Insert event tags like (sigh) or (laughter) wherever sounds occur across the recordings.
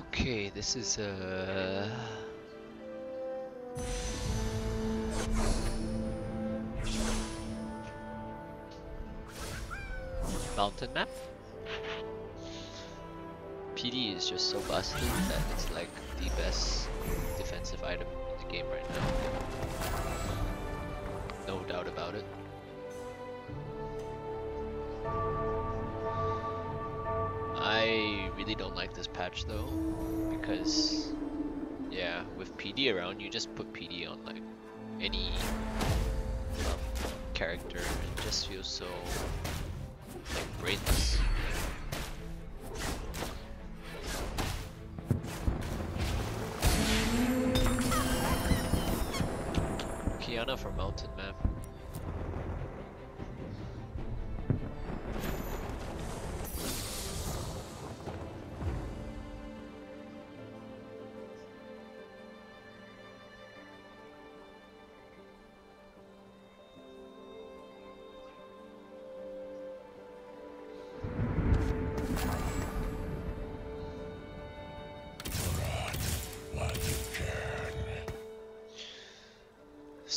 Okay, this is uh mountain map. PD is just so busted that it's like the best defensive item in the game right now. No doubt about it. I really don't like patch though, because yeah, with PD around, you just put PD on like any um, character, and just feels so like brainless.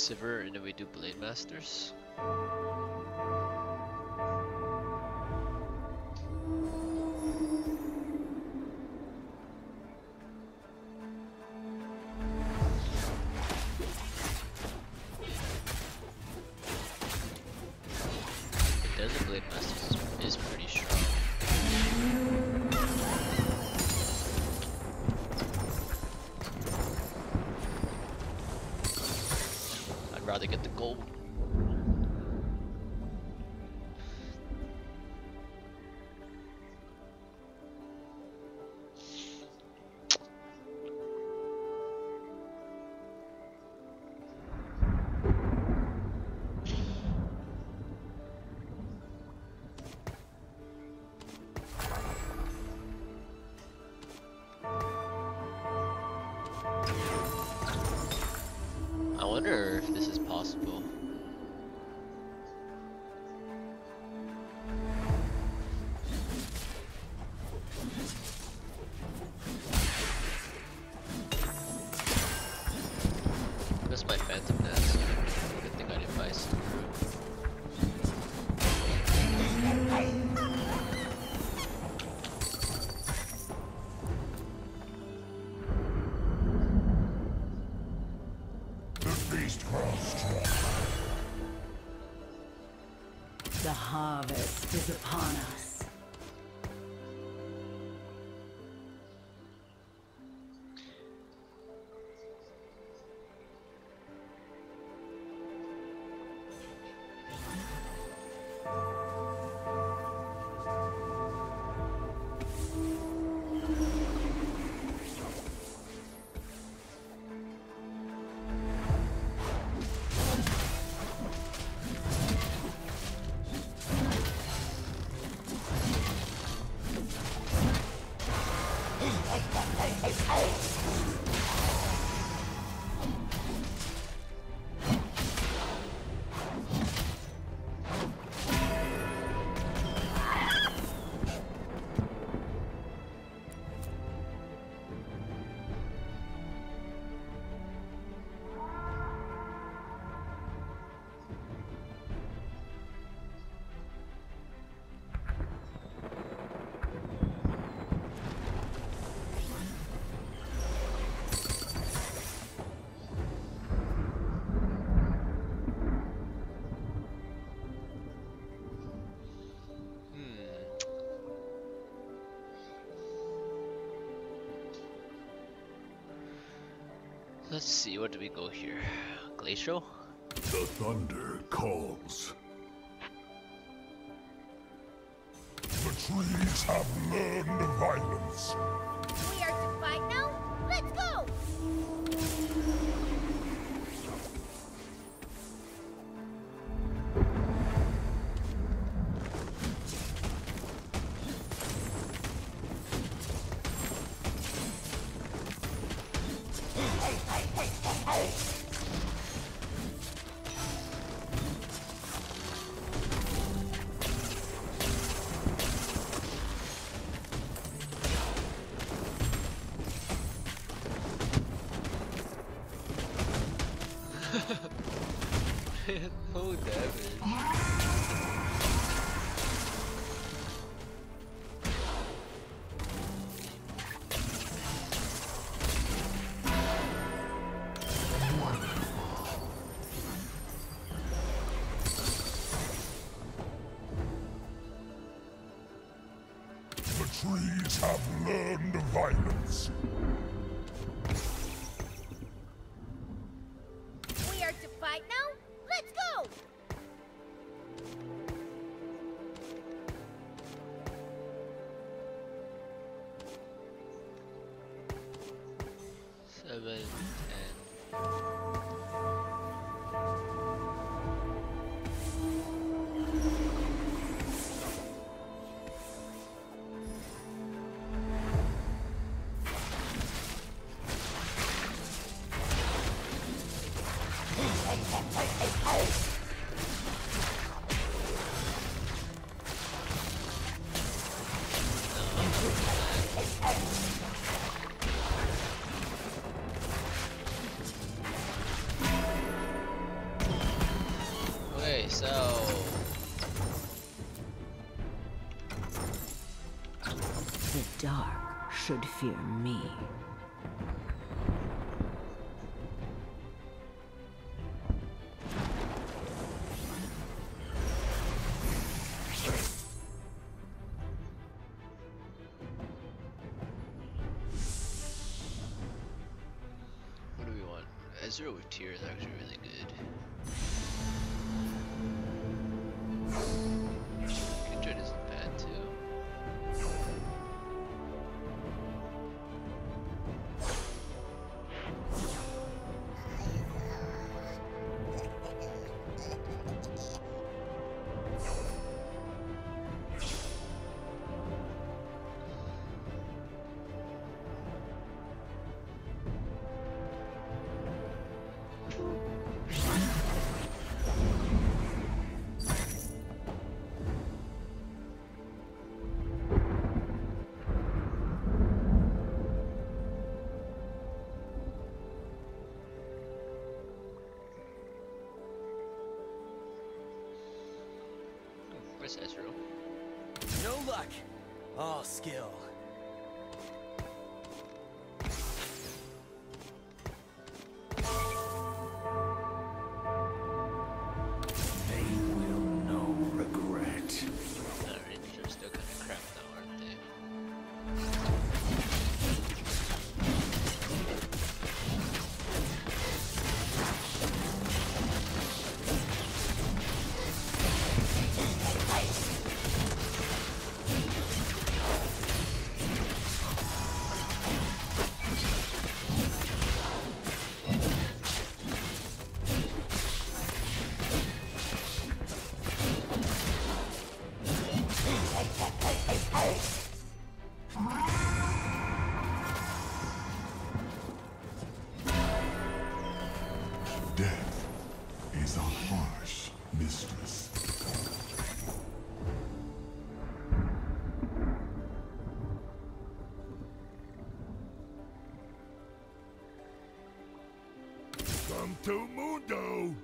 Sivir and then we do Blade Masters. Let's see, what do we go here? Glacial? The thunder calls. The trees have learned violence. have learned violence. Zero with tears actually really good. Ezreal. No luck, all skill. won't do!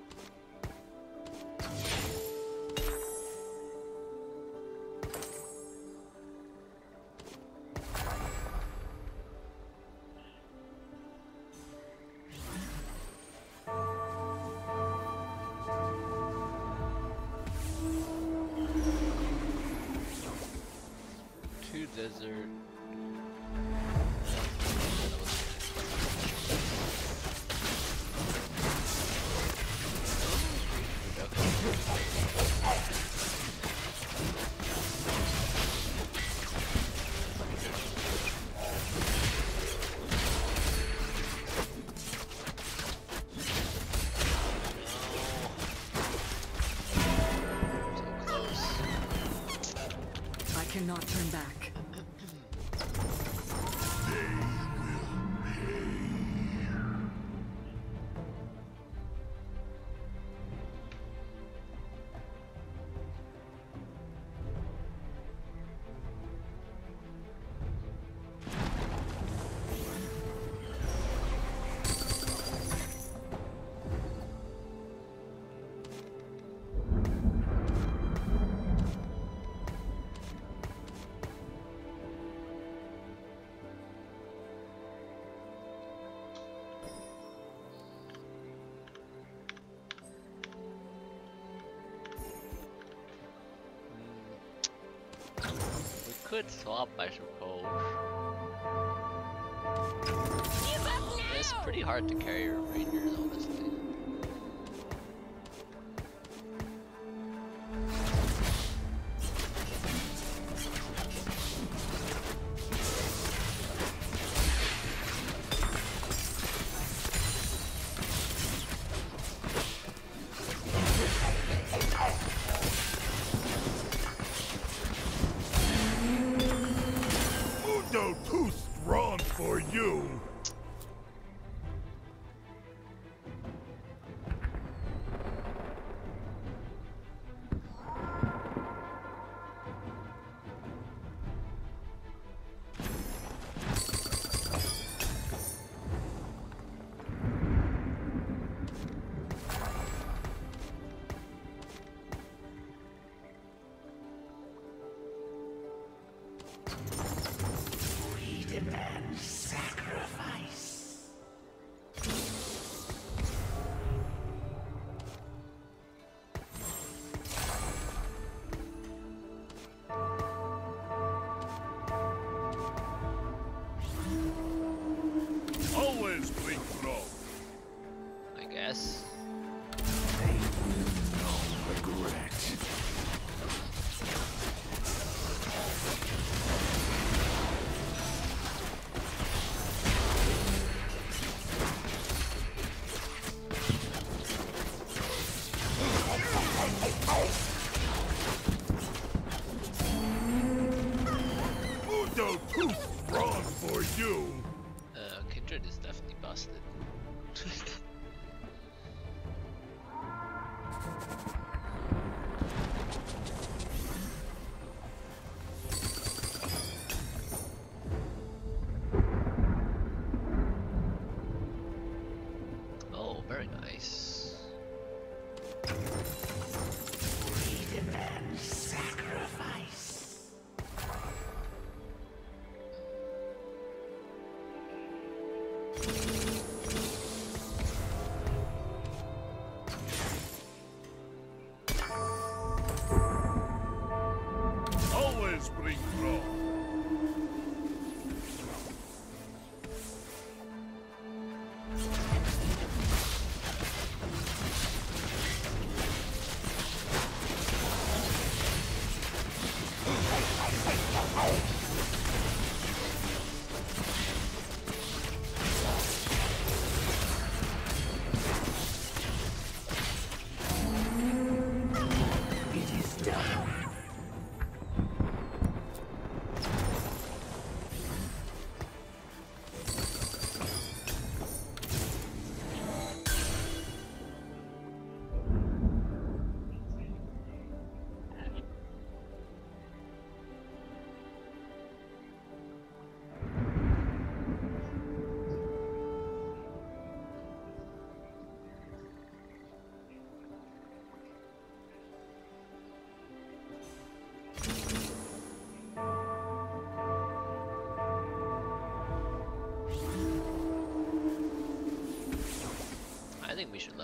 Could swap, I suppose. It's pretty hard to carry a ranger Mundo is definitely busted. oh,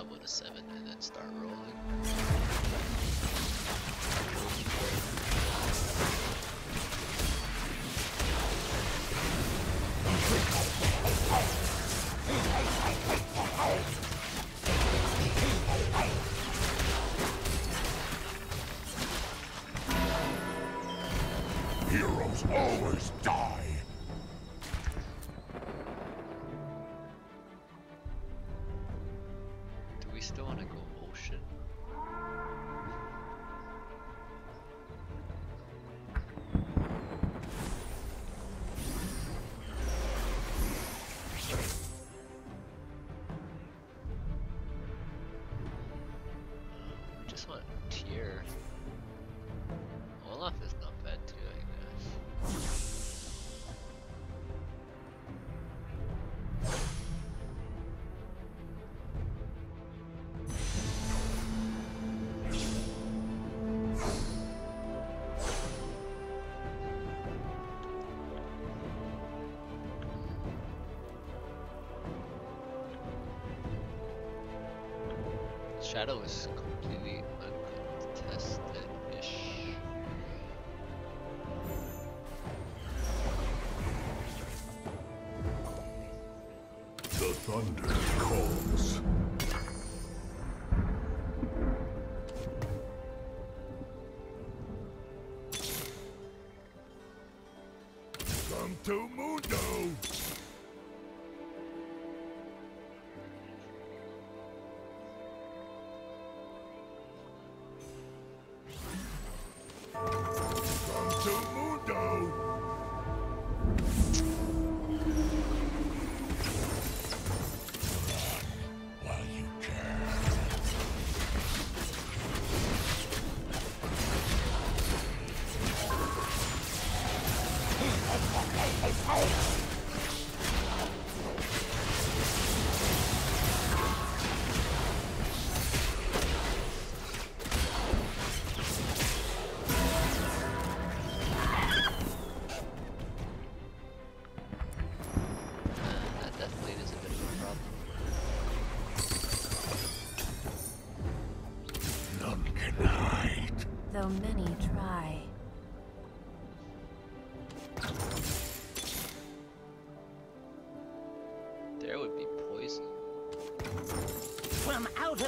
level to 7 and then start rolling. Shadow is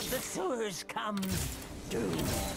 the sewers comes doom.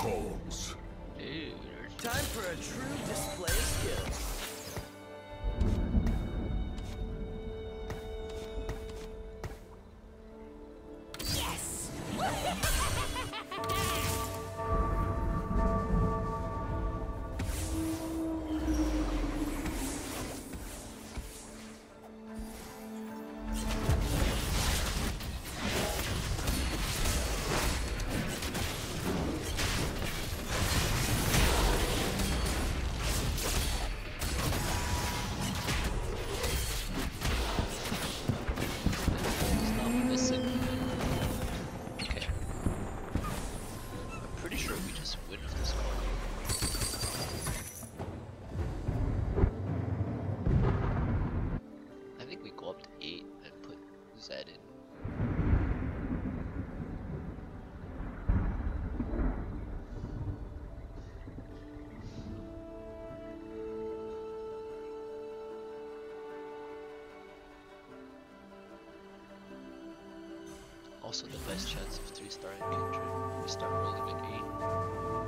calls. Dude. Time for a true display of skills. also the best chance of 3-starring Kindred. We start rolling at 8.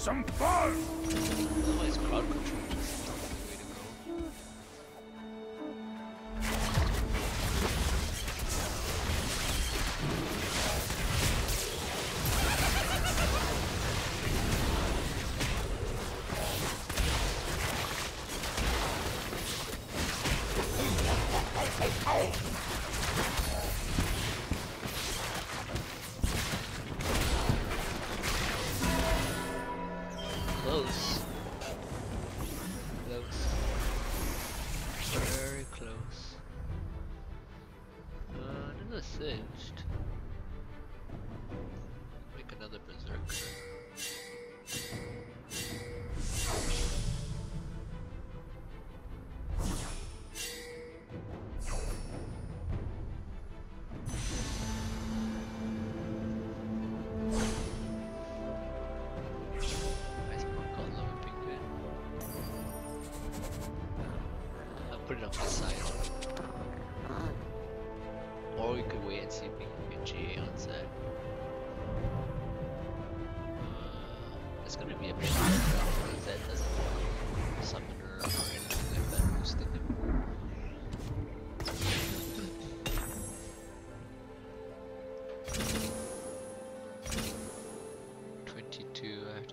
some fun!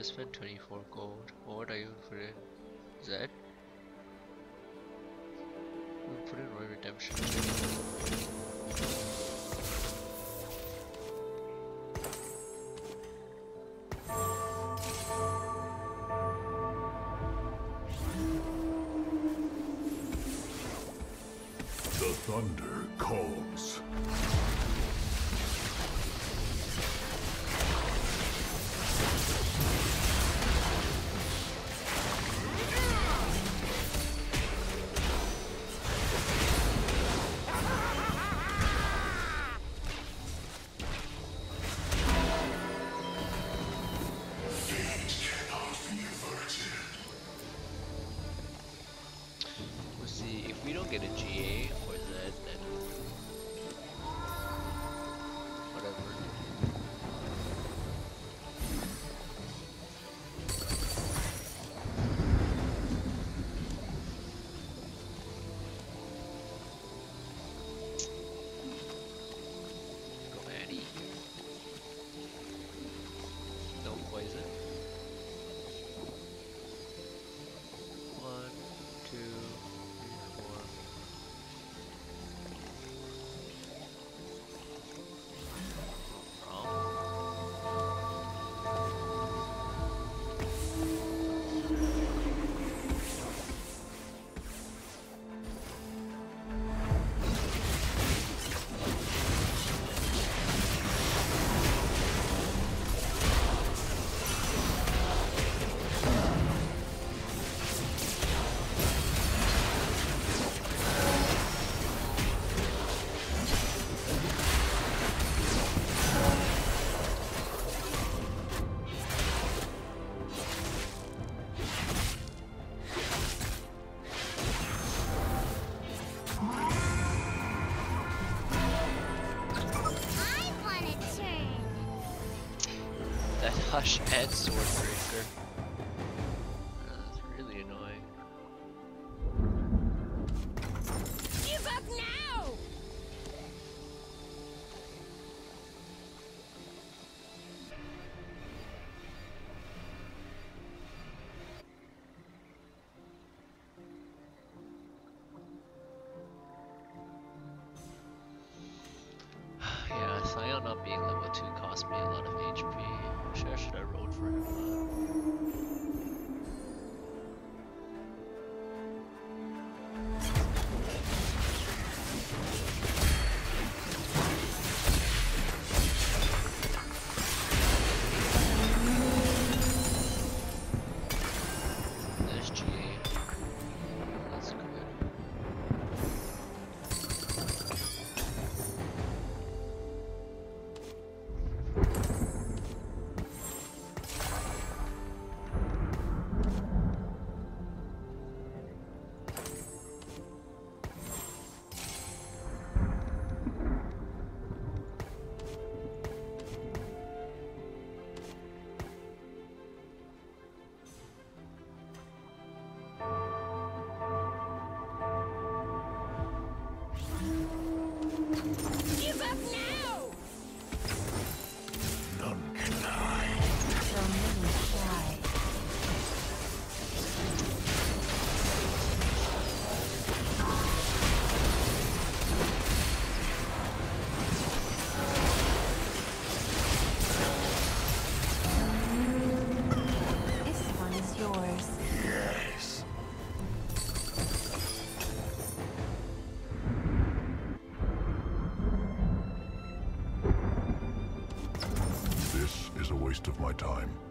spent 24 gold. What are you for it? Is that? Put Roy Redemption. Slash and Swordbreaker. That's really annoying. Give up now! (sighs) yeah, Sion not being level 2 cost me a lot of HP i should I rolled for him. of my time.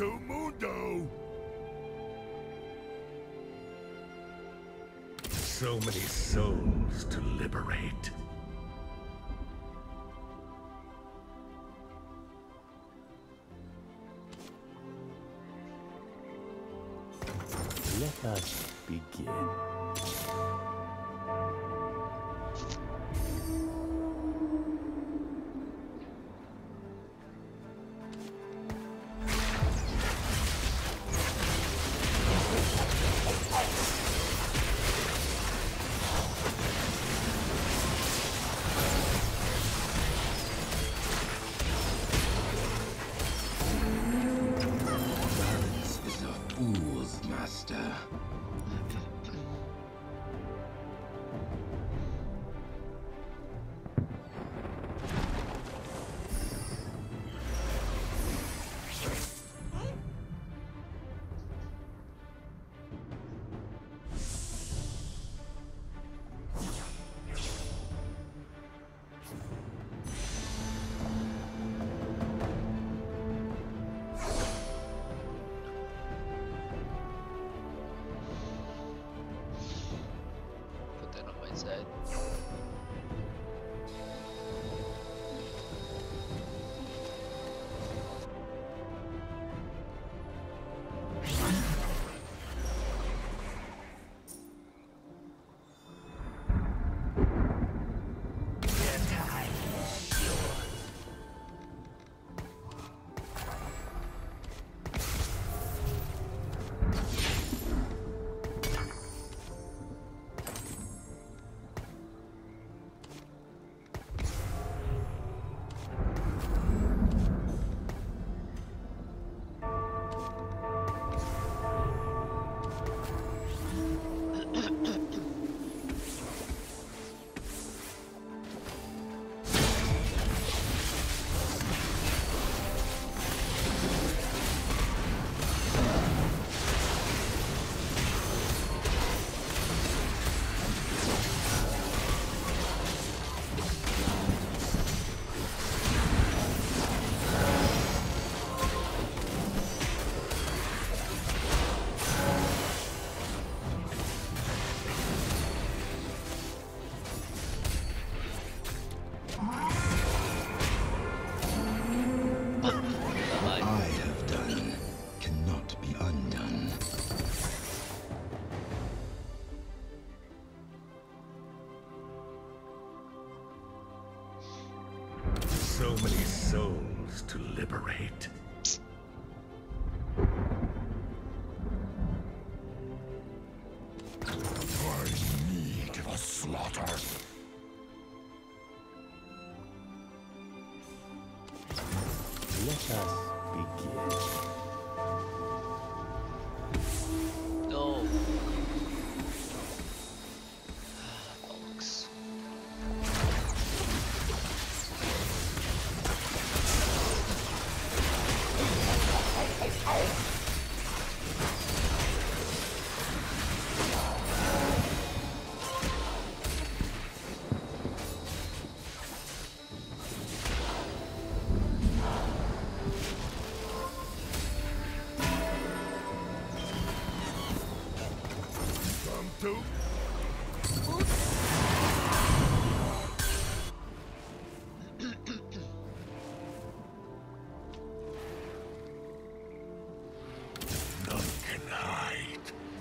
to Mundo! So many souls to liberate. Let us begin. said.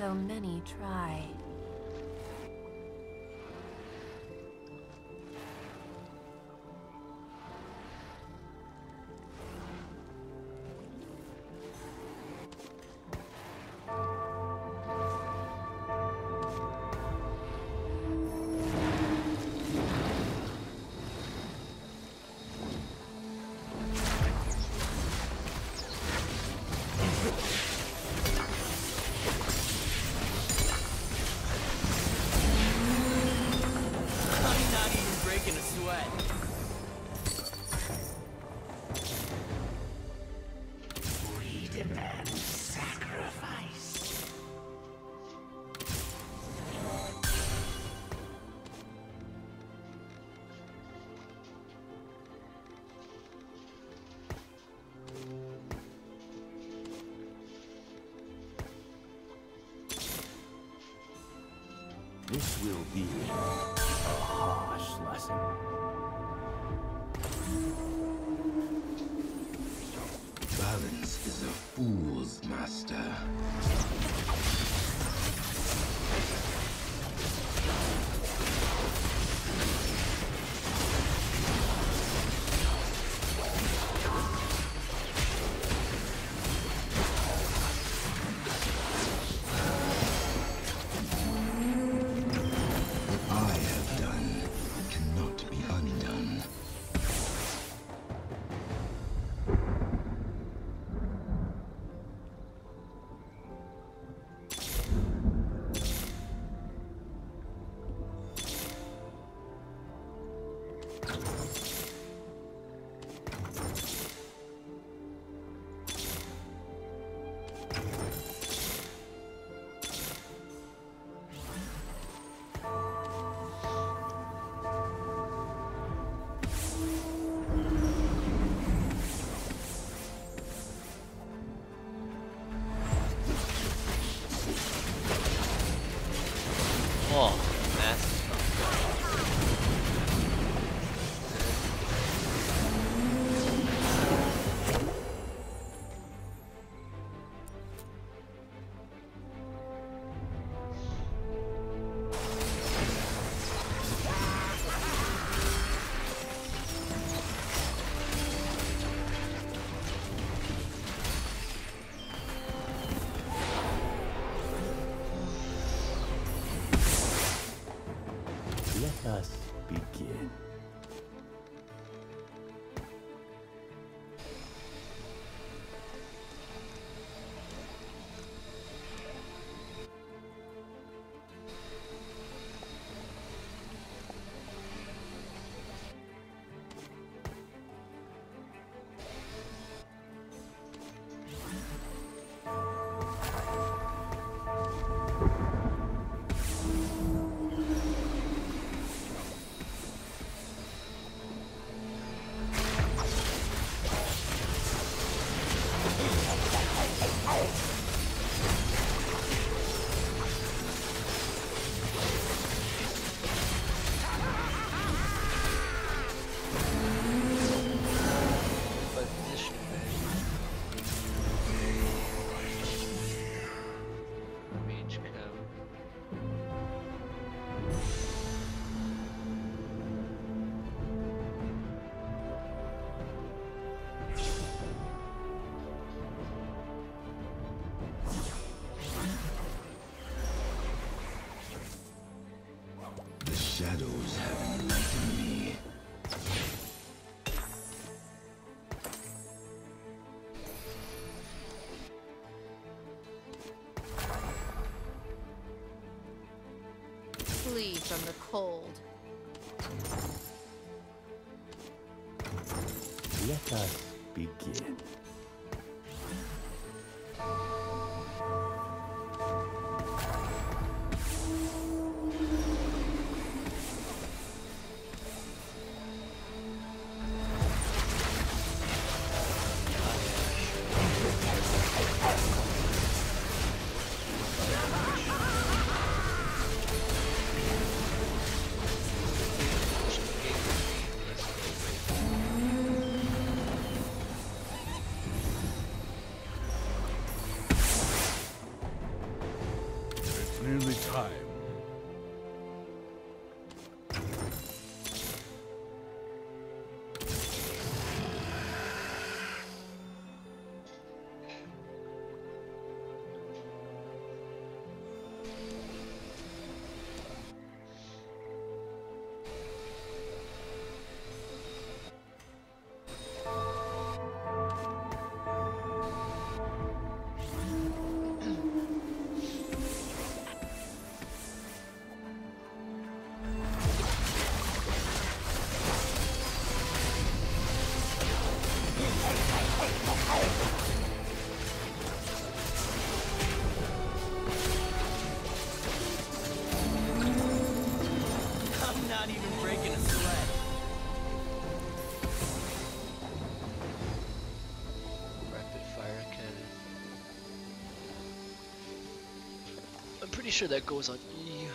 so many try. This will be a harsh lesson. Balance is a fool's master. on the pretty sure that goes on E.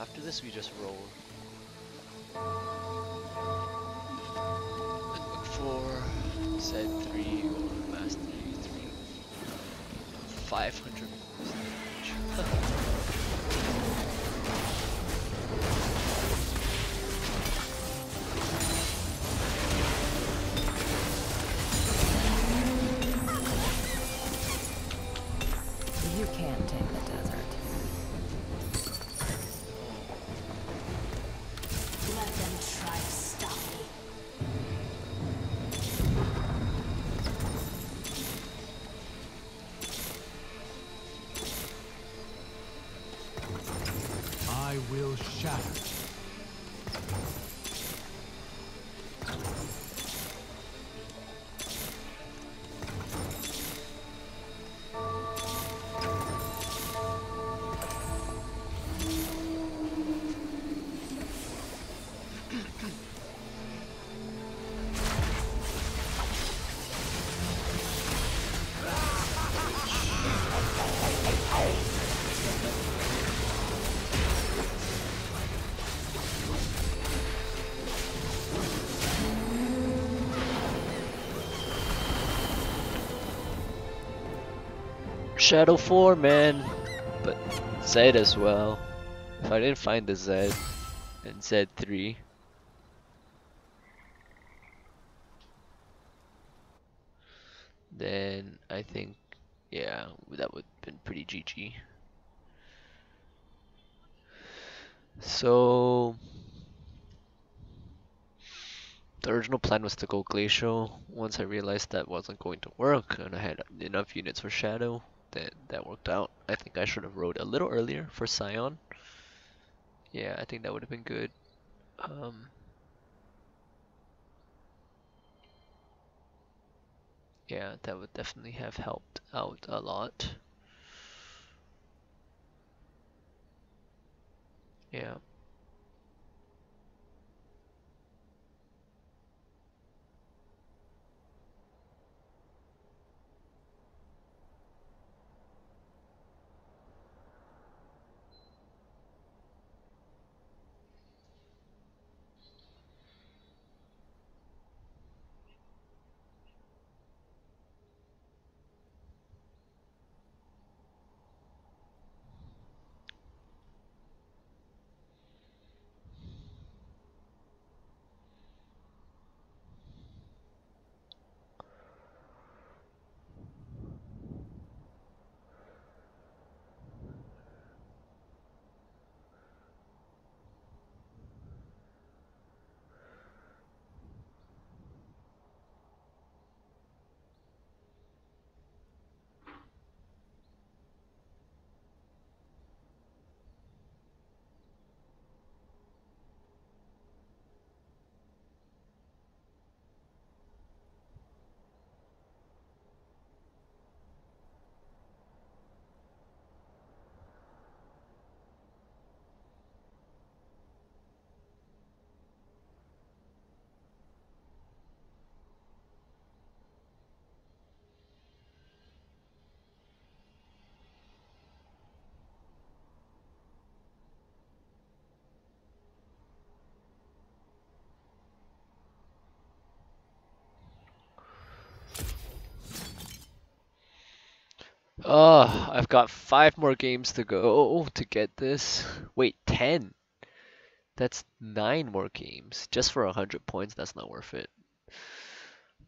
After this, we just roll. Shadow 4, man. But Zed as well. If I didn't find the Zed and Zed 3. Then I think, yeah, that would have been pretty GG. So, the original plan was to go Glacial. Once I realized that wasn't going to work and I had enough units for Shadow, then that worked out. I think I should have rode a little earlier for Sion. Yeah, I think that would have been good. Um, yeah, that would definitely have helped out a lot. Yeah. Oh, I've got five more games to go to get this. Wait, ten? That's nine more games. Just for a hundred points, that's not worth it.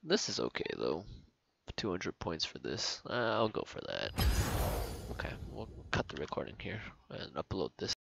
This is okay though. 200 points for this. Uh, I'll go for that. Okay, we'll cut the recording here and upload this.